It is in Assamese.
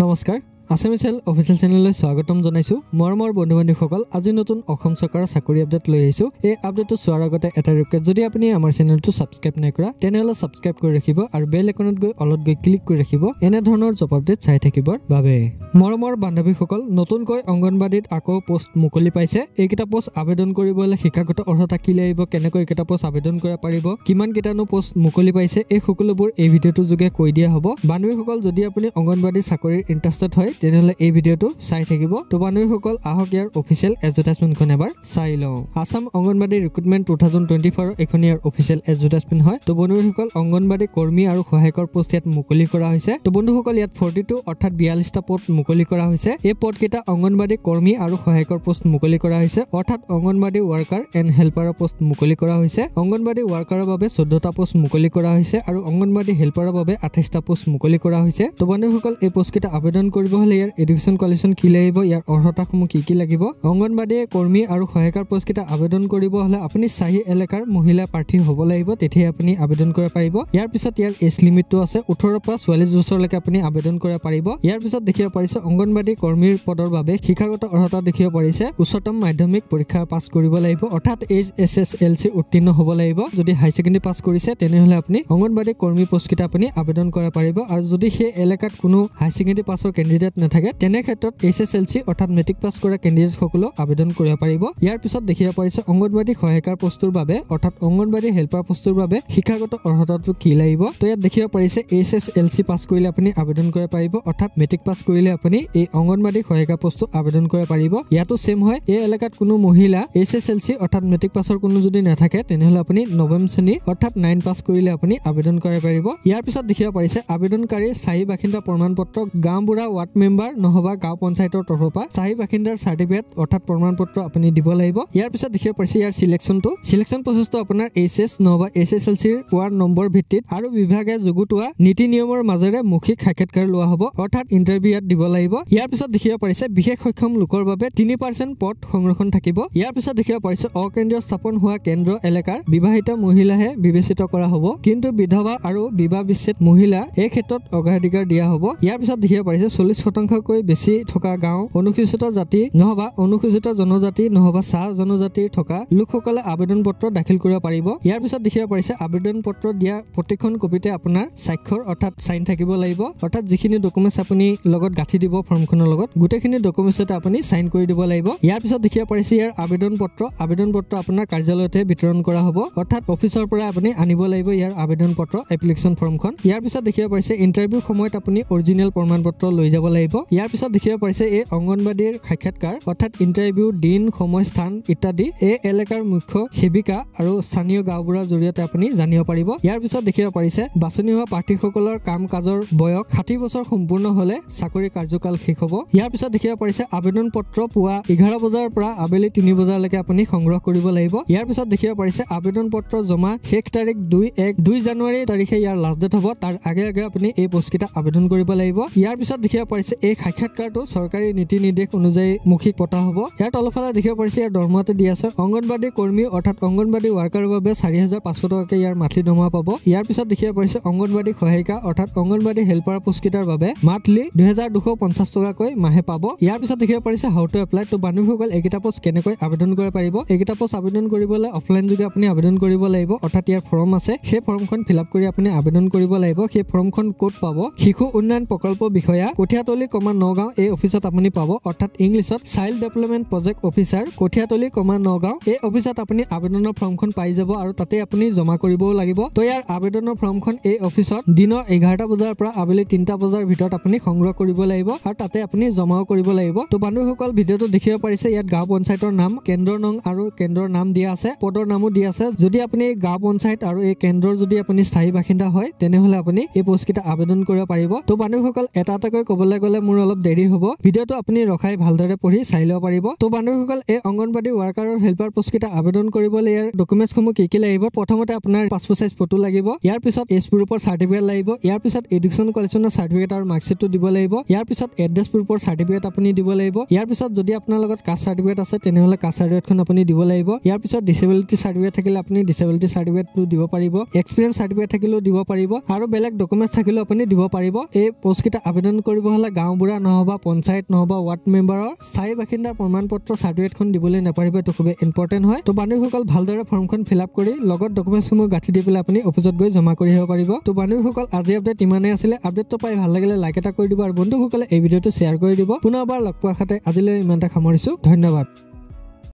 নমস্কাৰ আছামী চেল অফিচিয়েল চেনেললৈ স্বাগতম জনাইছোঁ। মৰমৰ বন্ধু বান্ধৱীসকল আজি নতুন অসম চৰকাৰৰ চাকৰি আপডেট লৈ আহিছোঁ। এই আপডেটটো চোৱাৰ আগতে এটা ৰিকুৱেষ্ট যদি আপুনি আমাৰ চেনেলটো ছাবস্ক্ৰাইব নাই কৰা তেনেহ'লে ছাবস্ক্ৰাইব কৰি ৰাখিব আৰু বেল একনত গৈ অলপ গৈ ক্লিক কৰি ৰাখিব। এনেধৰণৰ জব আপডেট চাই থাকিবৰ বাবে। মৰমৰ বান্ধৱীসকল নতুনকৈ অংগনবাদীত আকৌ পোষ্ট মুকলি পাইছে। এইকেইটা পোষ্ট আবেদন কৰিবলৈ শিক্ষাগত অৰ্হতা কি লাগিব কেনেকৈ এইকেইটা পোষ্ট আবেদন কৰিব পাৰিব? কিমানকেইটানো পোষ্ট মুকলি পাইছে? এই সকলোবোৰ এই ভিডিঅ'টোৰ যোগে কৈ দিয়া হ'ব। বান্ধৱীসকল যদি আপুনি অংগনবাদী চাকৰিৰ ইণ্টাৰেষ্টেড হয় তেনেহ'লে এই ভিডিঅ'টো চাই থাকিব। তো বান্ধৱীসকল আহক ইয়াৰ অফিচিয়েল এডভাৰটাইজমেণ্টখন এবাৰ চাই লওঁ। Assam anganwadi recruitment two thousand twenty ফ'ৰৰ এইখন ইয়াৰ অফিচিয়েল এডভাৰটাইজমেণ্ট হয়। তো বন্ধুসকল অংগনবাদী কৰ্মী আৰু সহায়কৰ পোষ্ট ইয়াত মুকলি কৰা হৈছে। তো বন্ধুসকল ইয়াত ফৰ্টি টু অৰ্থাৎ বিয়াল্লিছটা পদ মুকলি কৰা হৈছে। এই পদকেইটা অংগনবাদী কৰ্মী আৰু সহায়কৰ পোষ্ট মুকলি কৰা হৈছে। অৰ্থাৎ অংগনবাদী ৱাৰ্কাৰ এণ্ড হেল্পাৰৰ পোষ্ট মুকলি কৰা হৈছে। অংগনবাদী ৱাৰ্কাৰৰ বাবে চৈধ্যটা পোষ্ট মুকলি কৰা হৈছে আৰু অংগনবাদী হেল্পাৰৰ বাবে আঠাইছটা পোষ্ট মুকলি কৰা হৈছে। তো বন্ধুসকল এই পোষ্টকেইটা আবেদন কৰিব হ'লে ইয়াৰ এডুকেশ্যন কোৱালিফিকেশ্যন কি লাগিব ইয়াৰ অৰ্হতাসমূহ কি কি লাগিব? অংগনবাদী কৰ্মী আৰু সহায়কাৰ পোষ্টকেইটা আবেদন কৰিব হ'লে আপুনি চাহী এলেকাৰ মহিলা প্ৰাৰ্থী হ'ব লাগিব তেতিয়াহে আপুনি আবেদন কৰিব পাৰিব। ইয়াৰ পিছত ইয়াৰ এজ লিমিটটো আছে ওঠৰৰ পৰা চৌৱাল্লিছ বছৰলৈকে আপুনি আবেদন কৰিব পাৰিব। ইয়াৰ পিছত দেখিব পাৰিছে অংগনবাদী কৰ্মীৰ পদৰ বাবে শিক্ষাগত অৰ্হতা দেখিব পাৰিছে। উচ্চতম মাধ্যমিক পৰীক্ষা পাছ কৰিব লাগিব অৰ্থাৎ H S S L C উত্তীৰ্ণ হ'ব লাগিব। যদি হাই ছেকেণ্ডেৰী পাছ কৰিছে তেনেহ'লে আপুনি অংগনবাদী কৰ্মী পোষ্টকেইটা আপুনি আবেদন কৰিব পাৰিব। আৰু যদি সেই এলেকাত কোনো হাই ছেকেণ্ডেৰী পাছৰ কেণ্ডিডেট নাথাকে তেনে ক্ষেত্ৰত এইচ এছ এল চি অৰ্থাৎ মেট্ৰিক পাছ কৰা কেণ্ডিডেটসকলেও আবেদন কৰিব পাৰিব। ইয়াৰ পিছত দেখিব পাৰিছে অংগনবাদী সহায়িকাৰ পোষ্টৰ বাবে অৰ্থাৎ অংগনবাদী হেল্পাৰ পোষ্টৰ বাবে শিক্ষাগত অৰ্হতাটো কি লাগিব? তো ইয়াত দেখিব পাৰিছে H S L C pass কৰিলে আপুনি আবেদন কৰিব পাৰিব অৰ্থাৎ মেট্ৰিক পাছ কৰিলে আপুনি এই অংগনবাদী সহায়িকা পোষ্টটো আবেদন কৰিব পাৰিব। ইয়াতো ছেম হয় এই এলেকাত কোনো মহিলা এইচ এছ এল চি অৰ্থাৎ মেট্ৰিক পাছৰ কোনো যদি নাথাকে তেনেহ'লে আপুনি নৱম শ্ৰেণী অৰ্থাৎ নাইন পাছ কৰিলে আপুনি আবেদন কৰিব পাৰিব। ইয়াৰ পিছত দেখিব পাৰিছে আবেদনকাৰী স্থায়ী বাসিন্দা প্ৰমাণ পত্ৰ গাঁও বুঢ়া ৱাৰ্ড মেম্বাৰ নহবা গাঁও পঞ্চায়তৰ তৰফৰ পৰা স্থায়ী বাসিন্দাৰ চাৰ্টিফিকেট অৰ্থাৎ প্ৰমাণ পত্ৰ আপুনি দিব লাগিব। ইয়াৰ পিছত দেখিব পাৰিছে ইয়াৰ চিলেকশ্যনটো চিলেকশ্যন প্ৰচেছটো আপোনাৰ এইচ এছ নহবা এইচ এছ এল চিৰ ৱাৰ্ড নম্বৰ ভিত্তিত আৰু বিভাগে যুগুতোৱা নীতি নিয়মৰ মাজেৰে মৌখিক সাক্ষাৎকাৰ লোৱা হ'ব। অৰ্থাৎ ইণ্টাৰভিউ ইয়াত দিব লাগিব। ইয়াৰ পিছত দেখিব পাৰিছে বিশেষ সক্ষম লোকৰ বাবে তিনি পাৰ্চেণ্ট পদ সংৰক্ষণ থাকিব। ইয়াৰ পিছত দেখিব পাৰিছে অকেন্দ্ৰীয় স্থাপন হোৱা কেন্দ্ৰ এলেকাৰ বিবাহিত মহিলাহে বিবেচিত কৰা হ'ব। কিন্তু বিধৱা আৰু বিবাহ বিচ্ছেদ মহিলা এই ক্ষেত্ৰত অগ্ৰাধিকাৰ দিয়া হ'ব। ইয়াৰ পিছত দেখিব পাৰিছে চল্লিছ শতাংশকৈ বেছি থকা গাঁও অনুসূচিত জাতি নহবা অনুসূচিত জনজাতি নহবা চাহ জনজাতিৰ থকা লোকসকলে আবেদন পত্ৰ দাখিল কৰিব পাৰিব। ইয়াৰ পিছত দেখিব পাৰিছে আবেদন পত্ৰ দিয়া প্ৰতিখন কপিতে আপোনাৰ স্বাক্ষৰ অৰ্থাৎ চাইন থাকিব লাগিব। অৰ্থাৎ যিখিনি ডকুমেণ্টছ আপুনি লগত গাঁঠি দিব ফৰ্মখনৰ লগত। গোটেইখিনি ডকুমেণ্টছতে আপুনি চাইন কৰি দিব লাগিব। ইয়াৰ পিছত দেখিব পাৰিছে ইয়াৰ আবেদন পত্ৰ। আবেদন পত্ৰ আপোনাৰ কাৰ্যালয়তে বিতৰণ কৰা হ'ব। অৰ্থাৎ অফিচৰ পৰা আপুনি আনিব লাগিব ইয়াৰ আবেদন পত্ৰ এপ্লিকেশ্যন ফৰ্মখন ইয়াৰ পিছত দেখিব পাৰিছে ইণ্টাৰভিউ সময়ত আপুনি অৰিজিনেল প্ৰমাণ পত্ৰ লৈ যাব লাগিব। ইয়াৰ পিছত দেখিব পাৰিছে এই অংগনবাদীৰ সাক্ষাৎকাৰ অৰ্থাৎ ইণ্টাৰভিউ দিন সময় স্থান ইত্যাদি। এই এলেকাৰ মুখ্য সেৱিকা আৰু স্থানীয় গাঁওবোৰৰ জৰিয়তে আপুনি জানিব পাৰিব। ইয়াৰ পিছত দেখিব পাৰিছে বাছনি হোৱা প্ৰাৰ্থীসকলৰ কাম কাজৰ বয়স ষাঠি বছৰ সম্পূৰ্ণ হলে চাকৰি কাৰ্যকাল শেষ হ'ব। ইয়াৰ পিছত দেখিব পাৰিছে আবেদন পত্ৰ পুৱা এঘাৰ বজাৰ পৰা আবেলি তিনি বজালৈকে আপুনি সংগ্ৰহ কৰিব লাগিব। ইয়াৰ পিছত দেখিব পাৰিছে আবেদন পত্ৰ জমা শেষ তাৰিখ দুই এক দুই জানুৱাৰী তাৰিখে ইয়াৰ লাষ্ট ডেট হ'ব। তাৰ আগে আগে আপুনি এই পোষ্টকেইটা আবেদন কৰিব লাগিব। ইয়াৰ পিছত দেখিব পাৰিছে এই সাক্ষাৎকাৰটো চৰকাৰী নীতি নিৰ্দেশ অনুযায়ী মৌখিক পতা হ'ব। ইয়াৰ তলফালে দেখিব পাৰিছে ইয়াৰ দৰমহাটো দি আছে। অংগনবাদী কৰ্মী অৰ্থাৎ অংগনবাদী ৱাৰ্কাৰৰ বাবে চাৰি হাজাৰ পাঁচশ টকাকৈ ইয়াৰ মাথলি দৰমহা পাব। ইয়াৰ পিছত দেখিব পাৰিছে অংগনবাদী সহায়িকা অৰ্থাৎ অংগনবাদী হেল্পাৰ পোষ্টকেইটাৰ বাবে মাথলি দুহেজাৰ দুশ পঞ্চাছ টকাকৈ মাহে পাব। ইয়াৰ পিছত দেখিব পাৰিছে হাউ টু এপ্লাই তো বান্ধৱীসকল এইকেইটা পোষ্ট কেনেকৈ আবেদন কৰিব পাৰিব। এইকেইটা পোষ্ট আবেদন কৰিবলৈ অফলাইন যোগে আপুনি আবেদন কৰিব লাগিব। অৰ্থাৎ ইয়াৰ ফৰ্ম আছে। সেই ফৰ্মখন ফিল আপ কৰি আপুনি আবেদন কৰিব লাগিব। সেই ফৰ্মখন ক'ত পাব? শিশু উন্নয়ন প্ৰকল্প বিষয়া কঠীয়াতলী কমা নগাঁও এই অফিচত আপুনি পাব। অৰ্থাৎ ইংলিছত child development project officer Kathiatoli comma Nagaon এই অফিচত আপুনি আবেদনৰ ফৰ্মখন পাই যাব আৰু তাতে আপুনি জমা কৰিবও লাগিব। তো ইয়াৰ আবেদনৰ ফৰ্মখন এই অফিচত দিনৰ এঘাৰটা বজাৰ পৰা আবেলি তিনিটা বজাৰ ভিতৰত আপুনি সংগ্ৰহ কৰিব লাগিব। আৰু তাতে আপুনি জমাও কৰিব লাগিব। তো বান্ধৱীসকল ভিডিঅ'টো দেখিব পাৰিছে ইয়াত গাঁও পঞ্চায়তৰ নাম কেন্দ্ৰৰ নং আৰু কেন্দ্ৰৰ নাম দিয়া আছে পদৰ নামো দিয়া আছে। যদি আপুনি গাঁও পঞ্চায়ত আৰু এই কেন্দ্ৰৰ যদি আপুনি স্থায়ী বাসিন্দা হয় তেনেহ'লে আপুনি এই পোষ্টকেইটা আবেদন কৰিব পাৰিব। তো বান্ধৱীসকল এটা এটাকৈ ক'বলৈ গ'লে মোৰ অলপ দেৰি হ'ব। ভিডিঅ'টো আপুনি ৰখাই ভালদৰে পঢ়ি চাই ল'ব পাৰিব। তো বান্ধৱীসকল এই অংগনবাদী ৱাৰ্কাৰ আৰু হেল্পাৰ পোষ্টকেইটা আবেদন কৰিবলৈ ইয়াৰ ডকুমেণ্টছসমূহ কি কি লাগিব? প্ৰথমতে আপোনাৰ পাছপোৰ্ট চাইজ ফটো লাগিব। ইয়াৰ পিছত এজ প্ৰুফৰ চাৰ্টিফিকেট লাগিব। ইয়াৰ পিছত এডুকেশ্যন কোৱালিফিকেশ্যনৰ চাৰ্টিফিকেট আৰু মাৰ্কশ্বিটটো দিব লাগিব। ইয়াৰ পিছত এড্ৰেছ প্ৰুফৰ চাৰ্টিফিকেট আপুনি দিব লাগিব। ইয়াৰ পিছত যদি আপোনাৰ লগত কাষ্ট চাৰ্টিফিকেট আছে তেনেহ'লে কাষ্ট চাৰ্টিফিকেটখন আপুনি দিব লাগিব। ইয়াৰ পিছত ডিচেবিলিটি চাৰ্টিফিকেট থাকিলে আপুনি ডিচেবিলিটি চাৰ্টিফিকেটটো দিব পাৰিব। এক্সপিৰিয়েঞ্চ চাৰ্টিফিকেট থাকিলেও দিব পাৰিব। আৰু বেলেগ ডকুমেণ্টছ থাকিলেও আপুনি দিব পাৰিব। এই পোষ্টকেইটা আবেদন কৰিব হ'লে গাঁওবুঢ়া নহবা পঞ্চায়ত নহবা ৱাৰ্ড মেম্বাৰৰ স্থায়ী বাসিন্দাৰ প্ৰমাণ পত্ৰ চাৰ্টিফিকেটখন দিবলৈ নাপাৰিব এইটো খুবেই ইম্পৰ্টেণ্ট হয়। তো বান্ধৱীসকল ভালদৰে ফৰ্মখন ফিল আপ কৰি লগত ডকুমেণ্টছসমূহ গাঁঠি দি পেলাই আপুনি অফিচত গৈ জমা কৰি আহিব পাৰিব। তো বান্ধৱীসকল আজি আপডেট ইমানেই আছিলে। আপডেটটো পাই ভাল লাগিলে লাইক এটা কৰি দিব। আৰু বন্ধুসকলে এই ভিডিঅ'টো শ্বেয়াৰ কৰি দিব। পুনৰবাৰ লগ পোৱা খাতে আজিলৈ ইমানতে সামৰিছোঁ। ধন্যবাদ।